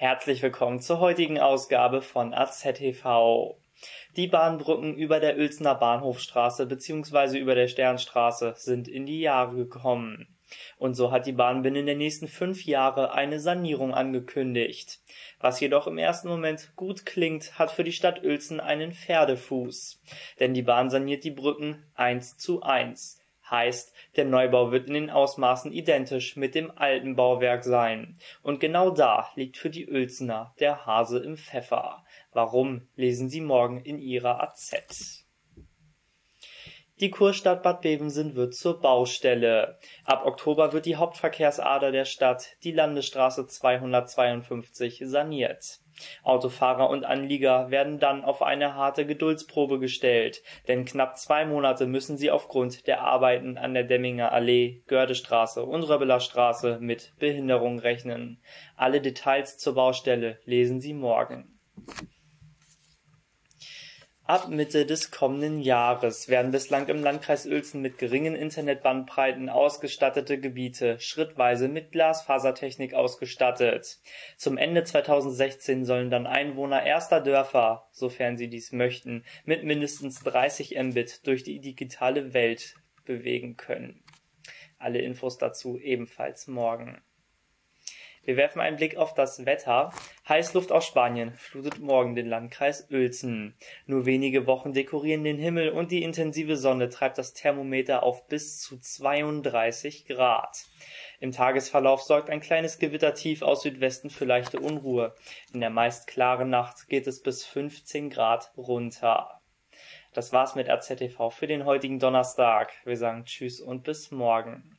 Herzlich willkommen zur heutigen Ausgabe von AZTV. Die Bahnbrücken über der Uelzner Bahnhofstraße bzw. über der Sternstraße sind in die Jahre gekommen. Und so hat die Bahn binnen der nächsten fünf Jahre eine Sanierung angekündigt. Was jedoch im ersten Moment gut klingt, hat für die Stadt Uelzen einen Pferdefuß. Denn die Bahn saniert die Brücken eins zu eins. Heißt, der Neubau wird in den Ausmaßen identisch mit dem alten Bauwerk sein. Und genau da liegt für die Uelzener der Hase im Pfeffer. Warum, lesen Sie morgen in Ihrer AZ. Die Kurstadt Bad Bevensen wird zur Baustelle. Ab Oktober wird die Hauptverkehrsader der Stadt, die Landesstraße 252, saniert. Autofahrer und Anlieger werden dann auf eine harte Geduldsprobe gestellt, denn knapp zwei Monate müssen sie aufgrund der Arbeiten an der Demminger Allee, Gördestraße und Röbbeler Straße mit Behinderung rechnen. Alle Details zur Baustelle lesen Sie morgen. Ab Mitte des kommenden Jahres werden bislang im Landkreis Uelzen mit geringen Internetbandbreiten ausgestattete Gebiete schrittweise mit Glasfasertechnik ausgestattet. Zum Ende 2016 sollen dann Einwohner erster Dörfer, sofern sie dies möchten, mit mindestens 30 Mbit durch die digitale Welt bewegen können. Alle Infos dazu ebenfalls morgen. Wir werfen einen Blick auf das Wetter. Heißluft aus Spanien flutet morgen den Landkreis Uelzen. Nur wenige Wochen dekorieren den Himmel und die intensive Sonne treibt das Thermometer auf bis zu 32 Grad. Im Tagesverlauf sorgt ein kleines Gewittertief aus Südwesten für leichte Unruhe. In der meist klaren Nacht geht es bis 15 Grad runter. Das war's mit RZTV für den heutigen Donnerstag. Wir sagen Tschüss und bis morgen.